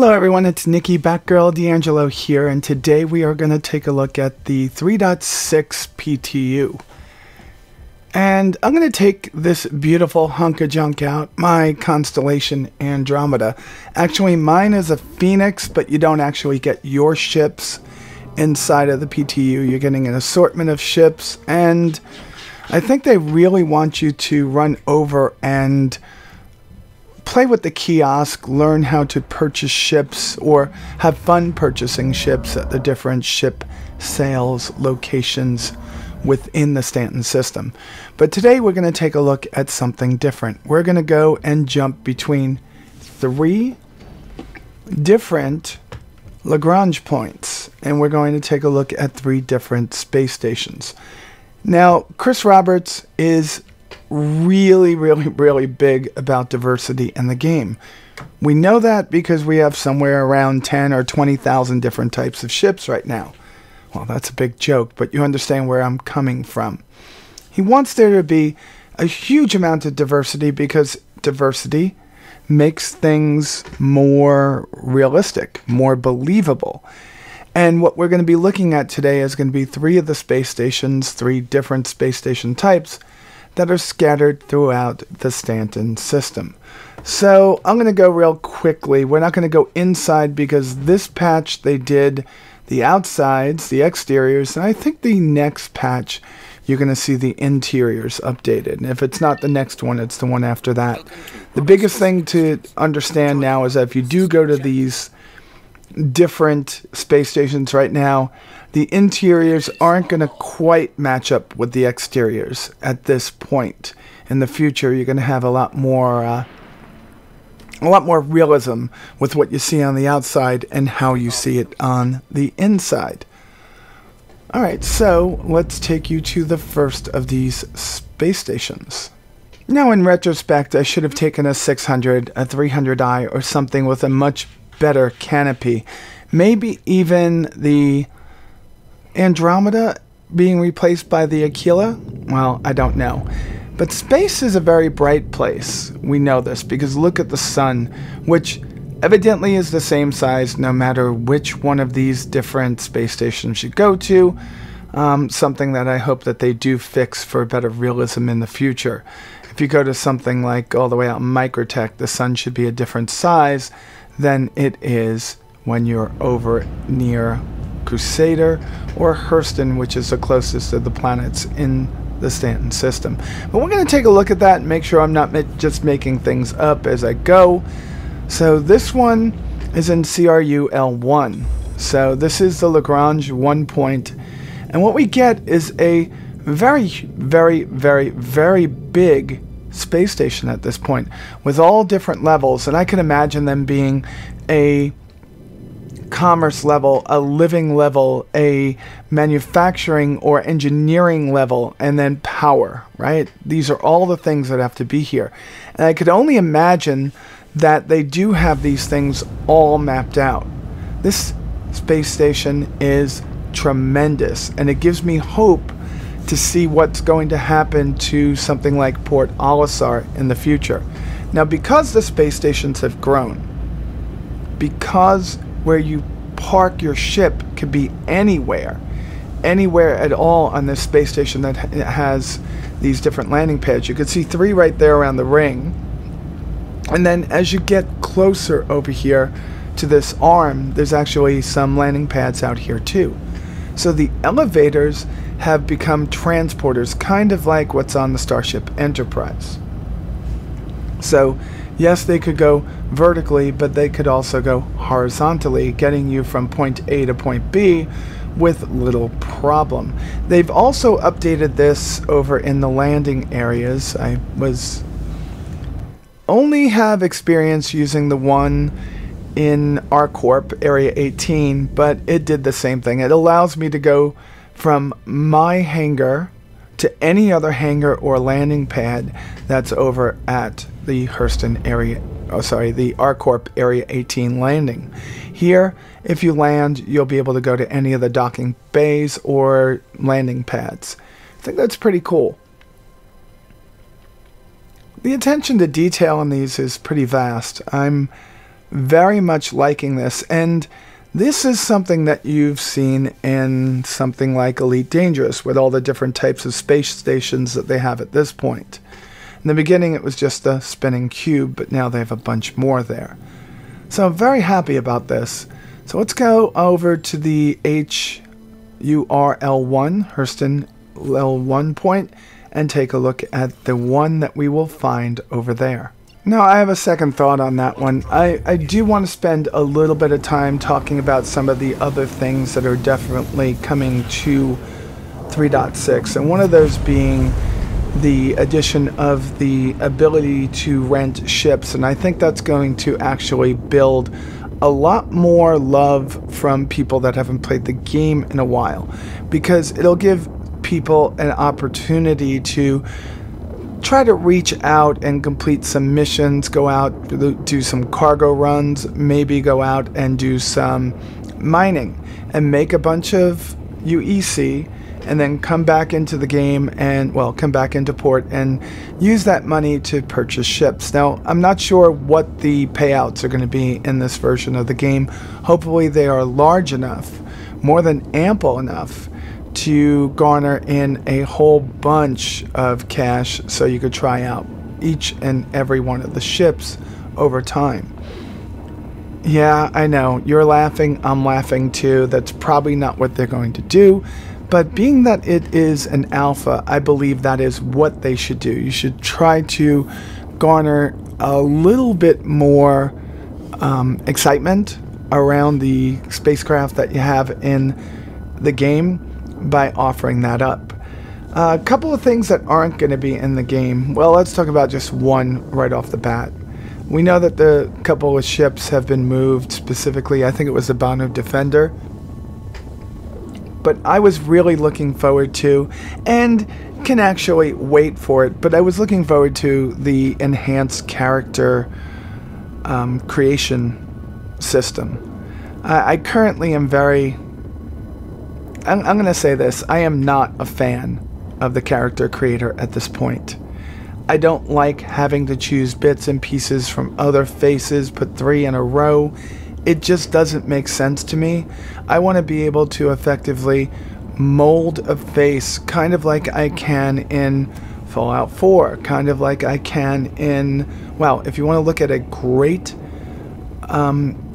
Hello everyone, it's Nikki Batgirl D'Angelo here, and today we are going to take a look at the 3.6 PTU. And I'm going to take this beautiful hunk of junk out, my constellation Andromeda. Actually, mine is a Phoenix, but you don't actually get your ships inside of the PTU. You're getting an assortment of ships, and I think they really want you to run over and play with the kiosk, learn how to purchase ships, or have fun purchasing ships at the different ship sales locations within the Stanton system. But today we're going to take a look at something different. We're going to go and jump between three different Lagrange points, and we're going to take a look at three different space stations. Now, Chris Roberts is really, really, really big about diversity in the game. We know that because we have somewhere around 10 or 20,000 different types of ships right now. Well, that's a big joke, but you understand where I'm coming from. He wants there to be a huge amount of diversity because diversity makes things more realistic, more believable. And what we're going to be looking at today is going to be three of the space stations, three different space station types that are scattered throughout the Stanton system. So I'm going to go real quickly. We're not going to go inside because this patch they did the outsides, the exteriors, and I think the next patch you're going to see the interiors updated. And if it's not the next one, it's the one after that. The biggest thing to understand now is that if you do go to these different space stations right now, the interiors aren't going to quite match up with the exteriors at this point. In the future, you're going to have a lot more, uh, a lot more realism with what you see on the outside and how you see it on the inside. All right, so let's take you to the first of these space stations. Now, in retrospect, I should have taken a 600, a 300i, or something with a much better canopy. Maybe even the Andromeda being replaced by the Aquila? Well, I don't know. But space is a very bright place. We know this because look at the sun, which evidently is the same size no matter which one of these different space stations you go to. Um, something that I hope that they do fix for better realism in the future. If you go to something like all the way out Microtech, the sun should be a different size than it is when you're over near Crusader, or Hurston, which is the closest of the planets in the Stanton system. But we're going to take a look at that and make sure I'm not ma just making things up as I go. So this one is in CRU L1. So this is the Lagrange 1 point. And what we get is a very, very, very, very big space station at this point with all different levels. And I can imagine them being a commerce level, a living level, a manufacturing or engineering level, and then power, right? These are all the things that have to be here. And I could only imagine that they do have these things all mapped out. This space station is tremendous, and it gives me hope to see what's going to happen to something like Port Olisar in the future. Now, because the space stations have grown, because where you park your ship could be anywhere, anywhere at all on this space station that has these different landing pads. You could see three right there around the ring. And then as you get closer over here to this arm, there's actually some landing pads out here too. So the elevators have become transporters, kind of like what's on the Starship Enterprise. So Yes, they could go vertically, but they could also go horizontally, getting you from point A to point B with little problem. They've also updated this over in the landing areas. I was only have experience using the one in ArcCorp Area 18, but it did the same thing. It allows me to go from my hangar to any other hangar or landing pad that's over at the Hurston area, oh sorry, the ArcCorp Area 18 landing. Here, if you land, you'll be able to go to any of the docking bays or landing pads. I think that's pretty cool. The attention to detail in these is pretty vast. I'm very much liking this. And this is something that you've seen in something like Elite Dangerous with all the different types of space stations that they have at this point. In the beginning, it was just a spinning cube, but now they have a bunch more there. So I'm very happy about this. So let's go over to the HURL1, Hurston L1 point, and take a look at the one that we will find over there. Now, I have a second thought on that one. I, I do want to spend a little bit of time talking about some of the other things that are definitely coming to 3.6, and one of those being the addition of the ability to rent ships, and I think that's going to actually build a lot more love from people that haven't played the game in a while because it'll give people an opportunity to try to reach out and complete some missions, go out, do some cargo runs, maybe go out and do some mining and make a bunch of UEC and then come back into the game and, well, come back into port and use that money to purchase ships. Now, I'm not sure what the payouts are going to be in this version of the game. Hopefully, they are large enough, more than ample enough to garner in a whole bunch of cash so you could try out each and every one of the ships over time. Yeah, I know. You're laughing. I'm laughing too. That's probably not what they're going to do. But being that it is an alpha, I believe that is what they should do. You should try to garner a little bit more um, excitement around the spacecraft that you have in the game by offering that up. Uh, a couple of things that aren't going to be in the game. Well, let's talk about just one right off the bat. We know that the couple of ships have been moved, specifically, I think it was the Banu Defender. But I was really looking forward to, and can actually wait for it, but I was looking forward to the enhanced character um, creation system. I, I currently am very I'm, I'm going to say this. I am not a fan of the character creator at this point. I don't like having to choose bits and pieces from other faces, put three in a row. It just doesn't make sense to me. I want to be able to effectively mold a face kind of like I can in Fallout 4, kind of like I can in, well, if you want to look at a great um,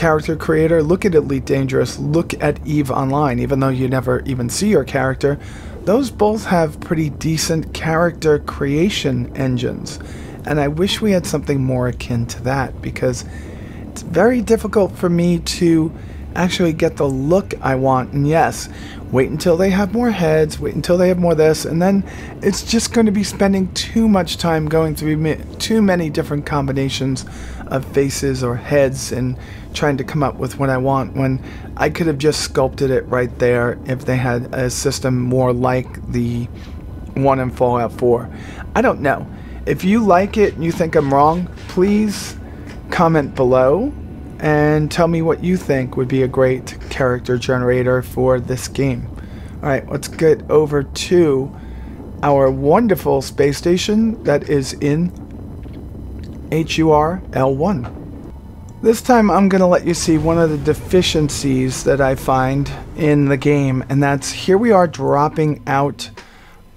character creator, look at Elite Dangerous, look at EVE Online, even though you never even see your character. Those both have pretty decent character creation engines. And I wish we had something more akin to that because it's very difficult for me to actually get the look I want. And yes, wait until they have more heads, wait until they have more this, and then it's just going to be spending too much time going through too many different combinations of faces or heads and trying to come up with what I want when I could have just sculpted it right there if they had a system more like the one in Fallout 4. I don't know. If you like it and you think I'm wrong, please comment below and tell me what you think would be a great character generator for this game. Alright, let's get over to our wonderful space station that is in HUR L1. This time I'm going to let you see one of the deficiencies that I find in the game, and that's here we are dropping out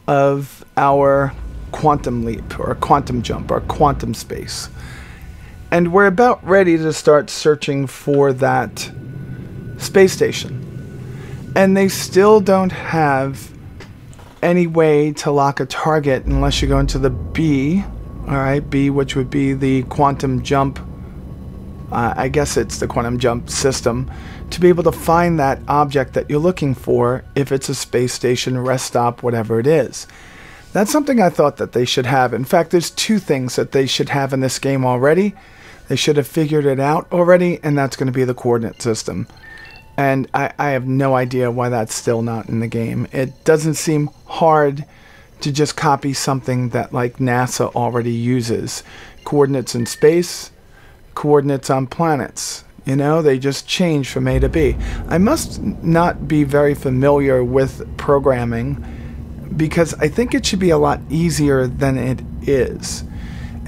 of our quantum leap, or quantum jump, or quantum space. And we're about ready to start searching for that space station. And they still don't have any way to lock a target unless you go into the B all right, B, which would be the quantum jump, uh, I guess it's the quantum jump system, to be able to find that object that you're looking for if it's a space station, rest stop, whatever it is. That's something I thought that they should have. In fact, there's two things that they should have in this game already. They should have figured it out already, and that's going to be the coordinate system. And I, I have no idea why that's still not in the game. It doesn't seem hard to just copy something that like NASA already uses. Coordinates in space, coordinates on planets. You know, they just change from A to B. I must not be very familiar with programming because I think it should be a lot easier than it is.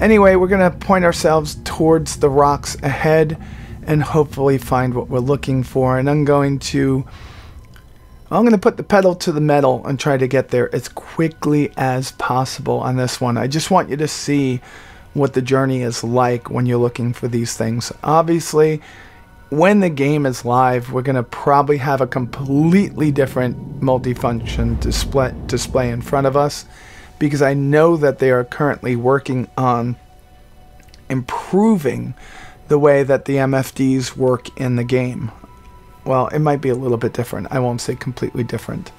Anyway, we're going to point ourselves towards the rocks ahead and hopefully find what we're looking for. And I'm going to I'm going to put the pedal to the metal and try to get there as quickly as possible on this one. I just want you to see what the journey is like when you're looking for these things. Obviously, when the game is live, we're going to probably have a completely different multifunction display, display in front of us because I know that they are currently working on improving the way that the MFDs work in the game well, it might be a little bit different. I won't say completely different.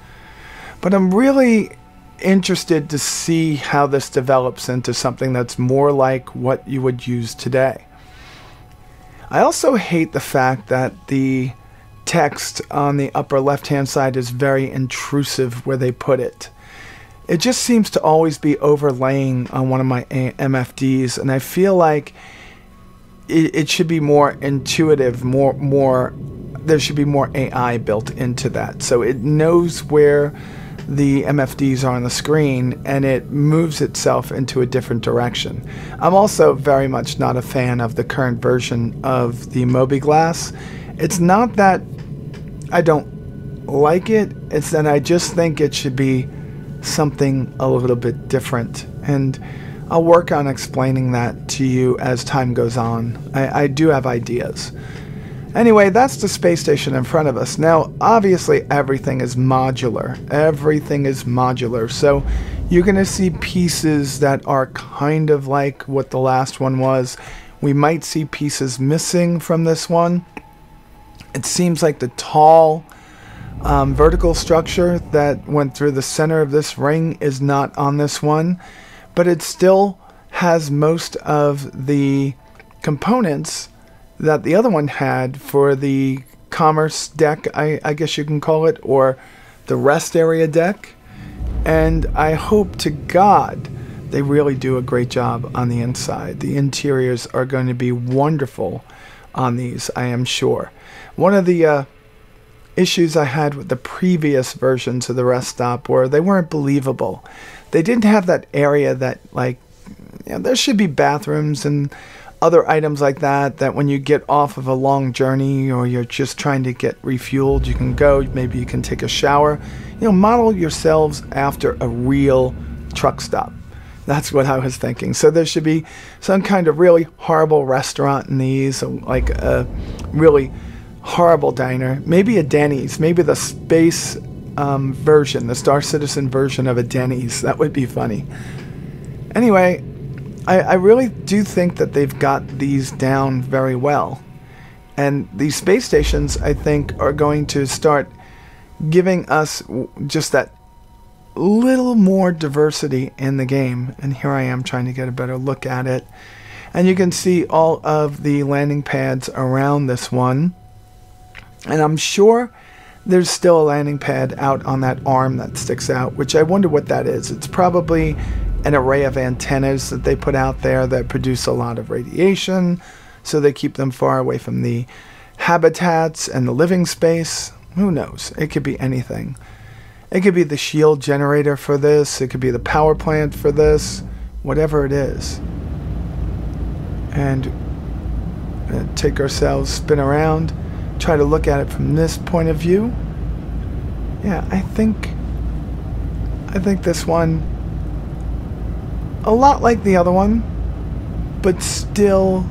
But I'm really interested to see how this develops into something that's more like what you would use today. I also hate the fact that the text on the upper left hand side is very intrusive where they put it. It just seems to always be overlaying on one of my MFDs, and I feel like it, it should be more intuitive, more more there should be more AI built into that. So it knows where the MFDs are on the screen and it moves itself into a different direction. I'm also very much not a fan of the current version of the Moby mobiGlas. It's not that I don't like it, it's that I just think it should be something a little bit different. And I'll work on explaining that to you as time goes on. I, I do have ideas. Anyway, that's the space station in front of us. Now, obviously, everything is modular. Everything is modular. So you're going to see pieces that are kind of like what the last one was. We might see pieces missing from this one. It seems like the tall um, vertical structure that went through the center of this ring is not on this one, but it still has most of the components that the other one had for the commerce deck, I, I guess you can call it, or the rest area deck. And I hope to God they really do a great job on the inside. The interiors are going to be wonderful on these, I am sure. One of the uh, issues I had with the previous versions of the rest stop were they weren't believable. They didn't have that area that, like, you know, there should be bathrooms and other items like that that when you get off of a long journey or you're just trying to get refueled you can go maybe you can take a shower. You know model yourselves after a real truck stop. That's what i was thinking. So there should be some kind of really horrible restaurant in these like a really horrible diner maybe a denny's maybe the space um, version the star citizen version of a denny's that would be funny anyway I, I really do think that they've got these down very well. And these space stations, I think, are going to start giving us just that little more diversity in the game. And here I am trying to get a better look at it. And you can see all of the landing pads around this one. And I'm sure there's still a landing pad out on that arm that sticks out, which I wonder what that is. It's probably an array of antennas that they put out there that produce a lot of radiation, so they keep them far away from the habitats and the living space. Who knows? It could be anything. It could be the shield generator for this, it could be the power plant for this, whatever it is. And uh, take ourselves, spin around, try to look at it from this point of view. Yeah, I think I think this one a lot like the other one, but still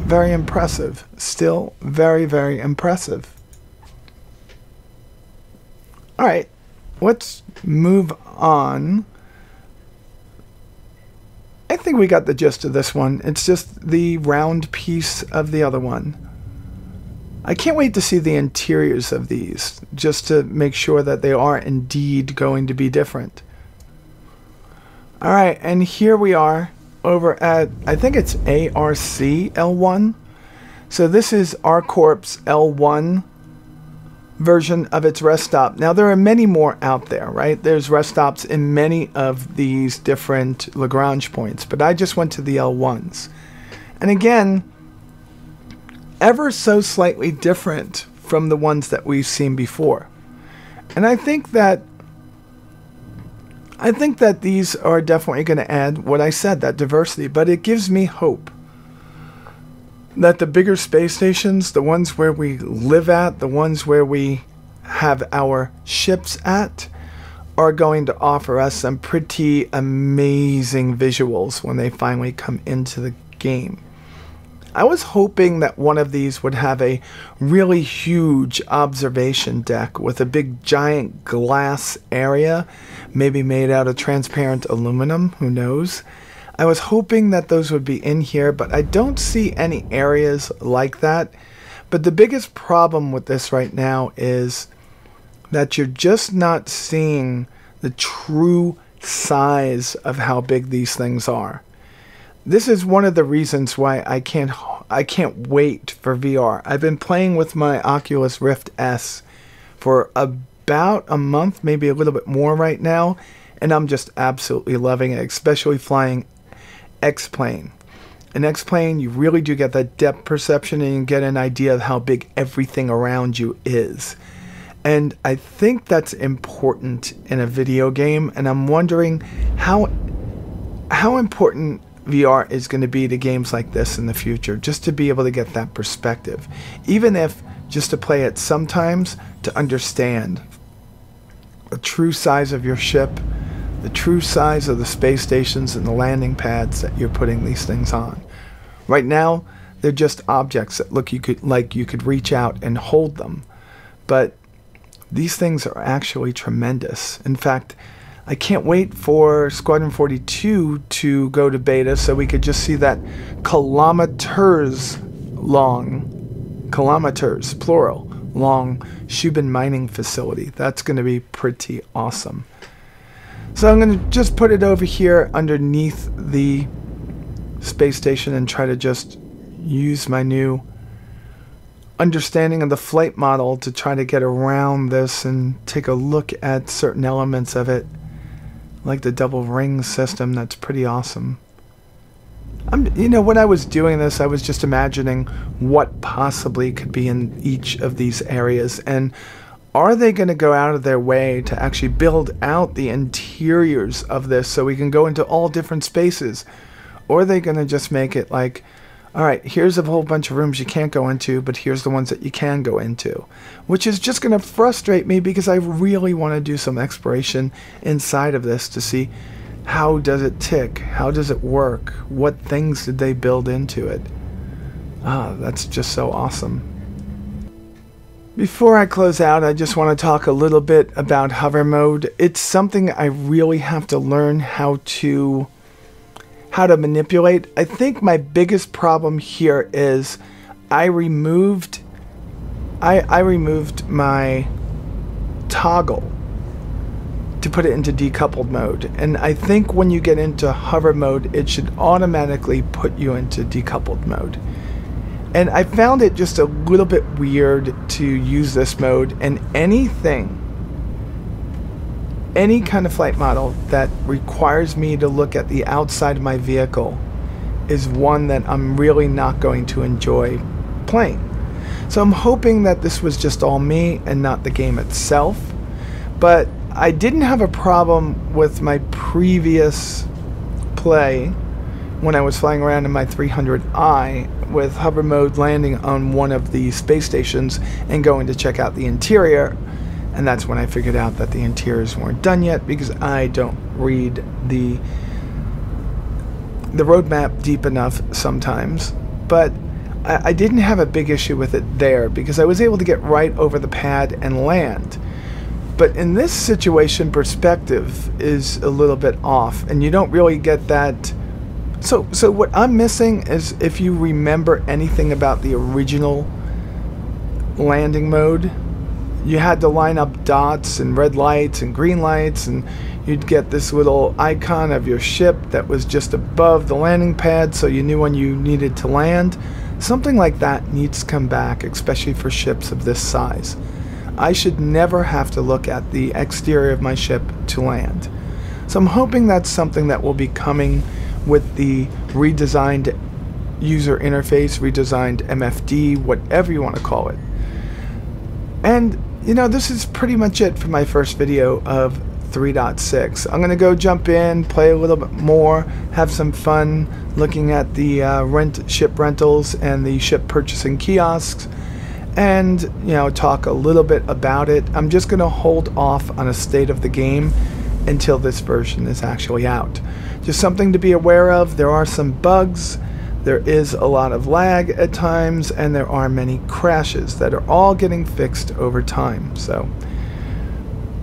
very impressive. Still very, very impressive. Alright, let's move on. I think we got the gist of this one. It's just the round piece of the other one. I can't wait to see the interiors of these, just to make sure that they are indeed going to be different. All right, and here we are over at, I think it's ARC L1. So this is ArcCorp's L1 version of its rest stop. Now there are many more out there, right? There's rest stops in many of these different Lagrange points, but I just went to the L1s. And again, ever so slightly different from the ones that we've seen before. And I think that I think that these are definitely going to add what I said, that diversity, but it gives me hope that the bigger space stations, the ones where we live at, the ones where we have our ships at, are going to offer us some pretty amazing visuals when they finally come into the game. I was hoping that one of these would have a really huge observation deck with a big giant glass area, maybe made out of transparent aluminum, who knows. I was hoping that those would be in here, but I don't see any areas like that. But the biggest problem with this right now is that you're just not seeing the true size of how big these things are this is one of the reasons why I can't I can't wait for VR. I've been playing with my Oculus Rift S for about a month, maybe a little bit more right now, and I'm just absolutely loving it, especially flying X-plane. In X-plane, you really do get that depth perception and you get an idea of how big everything around you is. And I think that's important in a video game, and I'm wondering how how important VR is going to be to games like this in the future, just to be able to get that perspective. Even if just to play it sometimes to understand the true size of your ship, the true size of the space stations and the landing pads that you're putting these things on. Right now, they're just objects that look you could like you could reach out and hold them. But these things are actually tremendous. In fact, I can't wait for Squadron 42 to go to beta so we could just see that kilometers long, kilometers, plural, long Shubin mining facility. That's going to be pretty awesome. So I'm going to just put it over here underneath the space station and try to just use my new understanding of the flight model to try to get around this and take a look at certain elements of it like the double ring system. That's pretty awesome. I'm, you know, when I was doing this, I was just imagining what possibly could be in each of these areas. And are they going to go out of their way to actually build out the interiors of this so we can go into all different spaces? Or are they going to just make it like all right, here's a whole bunch of rooms you can't go into, but here's the ones that you can go into, which is just going to frustrate me because I really want to do some exploration inside of this to see how does it tick, how does it work, what things did they build into it. Ah, that's just so awesome. Before I close out, I just want to talk a little bit about hover mode. It's something I really have to learn how to how to manipulate. I think my biggest problem here is I removed I, I removed my toggle to put it into decoupled mode. And I think when you get into hover mode, it should automatically put you into decoupled mode. And I found it just a little bit weird to use this mode and anything any kind of flight model that requires me to look at the outside of my vehicle is one that I'm really not going to enjoy playing. So I'm hoping that this was just all me and not the game itself. But I didn't have a problem with my previous play when I was flying around in my 300i with hover mode landing on one of the space stations and going to check out the interior and that's when I figured out that the interiors weren't done yet because I don't read the the roadmap deep enough sometimes. But I, I didn't have a big issue with it there because I was able to get right over the pad and land. But in this situation, perspective is a little bit off, and you don't really get that. So, so what I'm missing is if you remember anything about the original landing mode, you had to line up dots and red lights and green lights and you'd get this little icon of your ship that was just above the landing pad so you knew when you needed to land. Something like that needs to come back, especially for ships of this size. I should never have to look at the exterior of my ship to land. So I'm hoping that's something that will be coming with the redesigned user interface, redesigned MFD, whatever you want to call it. And you know, this is pretty much it for my first video of 3.6. I'm going to go jump in, play a little bit more, have some fun looking at the uh, rent ship rentals and the ship purchasing kiosks and you know talk a little bit about it. I'm just going to hold off on a state of the game until this version is actually out. Just something to be aware of. There are some bugs. There is a lot of lag at times and there are many crashes that are all getting fixed over time. So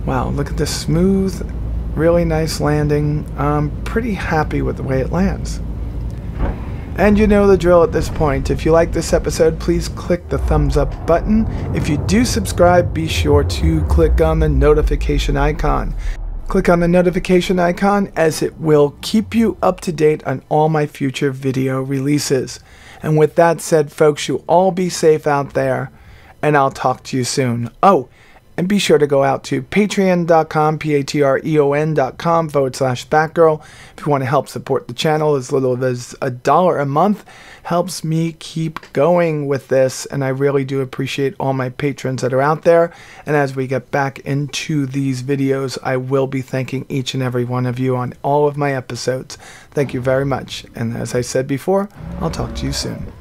wow, look at this smooth, really nice landing. I'm pretty happy with the way it lands. And you know the drill at this point. If you like this episode, please click the thumbs up button. If you do subscribe, be sure to click on the notification icon. Click on the notification icon as it will keep you up to date on all my future video releases. And with that said, folks, you all be safe out there, and I'll talk to you soon. Oh, and be sure to go out to patreon.com, P-A-T-R-E-O-N.com forward slash Batgirl. If you want to help support the channel, as little as a dollar a month helps me keep going with this. And I really do appreciate all my patrons that are out there. And as we get back into these videos, I will be thanking each and every one of you on all of my episodes. Thank you very much. And as I said before, I'll talk to you soon.